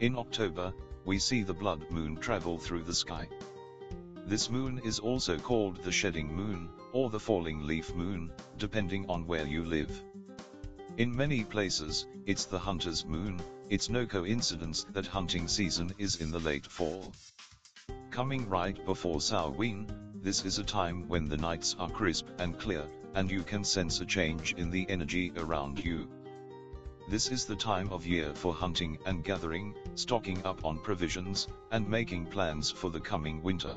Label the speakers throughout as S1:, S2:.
S1: In October, we see the blood moon travel through the sky. This moon is also called the shedding moon, or the falling leaf moon, depending on where you live. In many places, it's the hunter's moon, it's no coincidence that hunting season is in the late fall. Coming right before Samhain, this is a time when the nights are crisp and clear, and you can sense a change in the energy around you. This is the time of year for hunting and gathering, stocking up on provisions, and making plans for the coming winter.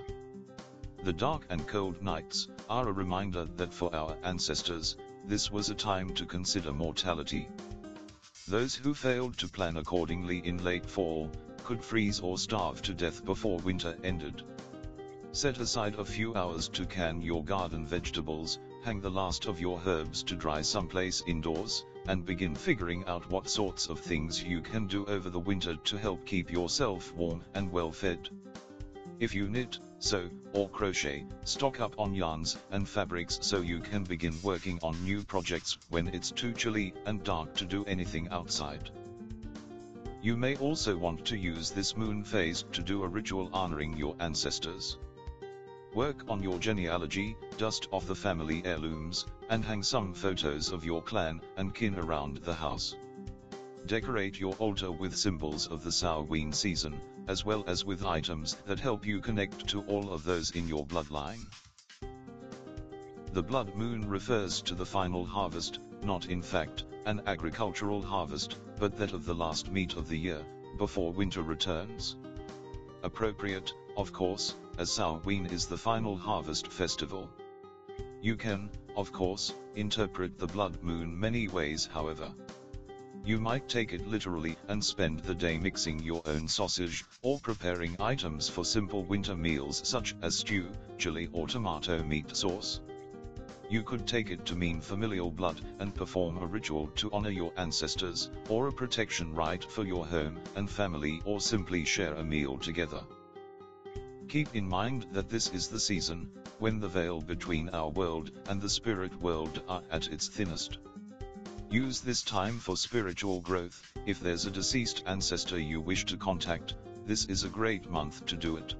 S1: The dark and cold nights are a reminder that for our ancestors, this was a time to consider mortality. Those who failed to plan accordingly in late fall, could freeze or starve to death before winter ended. Set aside a few hours to can your garden vegetables, hang the last of your herbs to dry someplace indoors, and begin figuring out what sorts of things you can do over the winter to help keep yourself warm and well fed. If you knit, sew, or crochet, stock up on yarns and fabrics so you can begin working on new projects when it's too chilly and dark to do anything outside. You may also want to use this moon phase to do a ritual honoring your ancestors. Work on your genealogy, dust off the family heirlooms, and hang some photos of your clan and kin around the house. Decorate your altar with symbols of the Samhain season, as well as with items that help you connect to all of those in your bloodline. The blood moon refers to the final harvest, not in fact, an agricultural harvest, but that of the last meat of the year, before winter returns. Appropriate, of course, as Samhain is the final harvest festival. You can, of course, interpret the blood moon many ways however. You might take it literally and spend the day mixing your own sausage, or preparing items for simple winter meals such as stew, chili or tomato meat sauce. You could take it to mean familial blood and perform a ritual to honor your ancestors, or a protection rite for your home and family or simply share a meal together. Keep in mind that this is the season, when the veil between our world and the spirit world are at its thinnest. Use this time for spiritual growth, if there's a deceased ancestor you wish to contact, this is a great month to do it.